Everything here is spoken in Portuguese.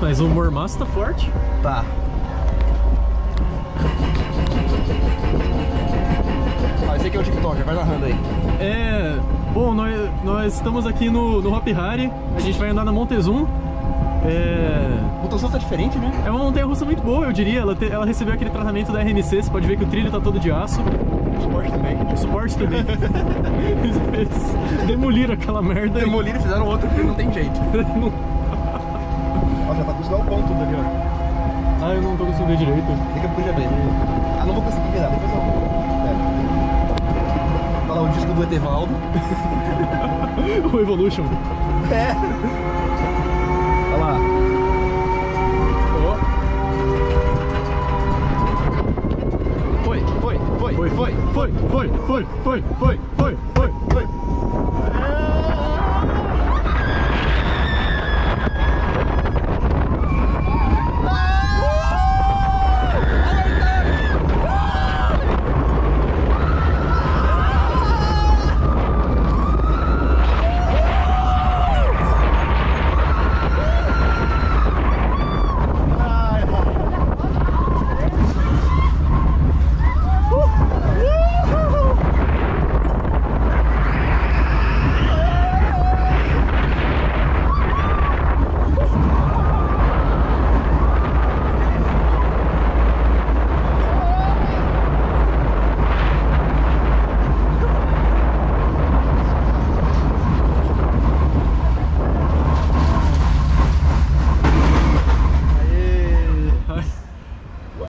Mas o mormaço tá forte. Tá. Ah, esse aqui é o TikTok, vai narrando aí. É. Bom, nós, nós estamos aqui no, no Hop Hari. A gente vai andar na Montezum. É. A pontuação tá diferente, né? É uma montanha russa muito boa, eu diria. Ela, te- ela recebeu aquele tratamento da RMC, você pode ver que o trilho tá todo de aço. O suporte também. O suporte também. Eles, eles demoliram aquela merda. Demoliram e fizeram outro que não tem jeito. Não- Ó, já tá conseguindo o ponto tudo ali, ó. Ah, eu não tô conseguindo ver direito. Daqui a pouco já. Ah, não vou conseguir virar, depois eu vou. Pera. Tá lá o disco do Etevaldo. o Evolution. É. Olha lá. Foi, foi, foi, Foi, foi, foi, foi, foi, foi, foi, foi, foi, foi.